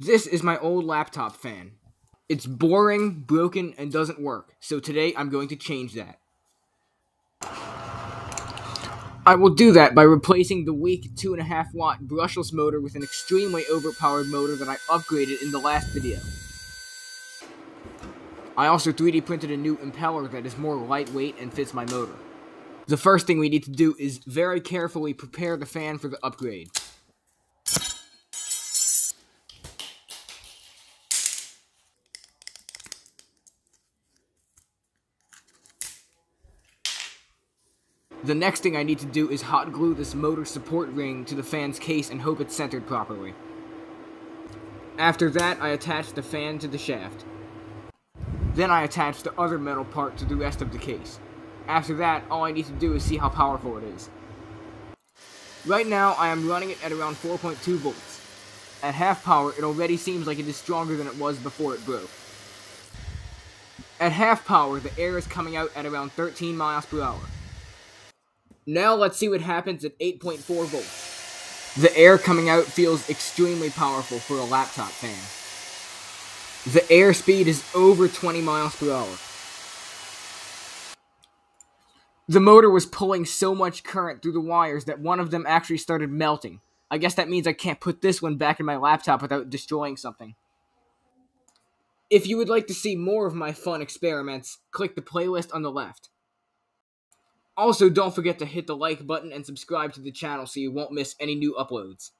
This is my old laptop fan. It's boring, broken, and doesn't work, so today I'm going to change that. I will do that by replacing the weak 2.5 watt brushless motor with an extremely overpowered motor that I upgraded in the last video. I also 3D printed a new impeller that is more lightweight and fits my motor. The first thing we need to do is very carefully prepare the fan for the upgrade. The next thing I need to do is hot glue this motor support ring to the fan's case and hope it's centered properly. After that, I attach the fan to the shaft. Then I attach the other metal part to the rest of the case. After that, all I need to do is see how powerful it is. Right now, I am running it at around 4.2 volts. At half power, it already seems like it is stronger than it was before it broke. At half power, the air is coming out at around 13 miles per hour. Now let's see what happens at 8.4 volts. The air coming out feels extremely powerful for a laptop fan. The airspeed is over 20 miles per hour. The motor was pulling so much current through the wires that one of them actually started melting. I guess that means I can't put this one back in my laptop without destroying something. If you would like to see more of my fun experiments, click the playlist on the left. Also, don't forget to hit the like button and subscribe to the channel so you won't miss any new uploads.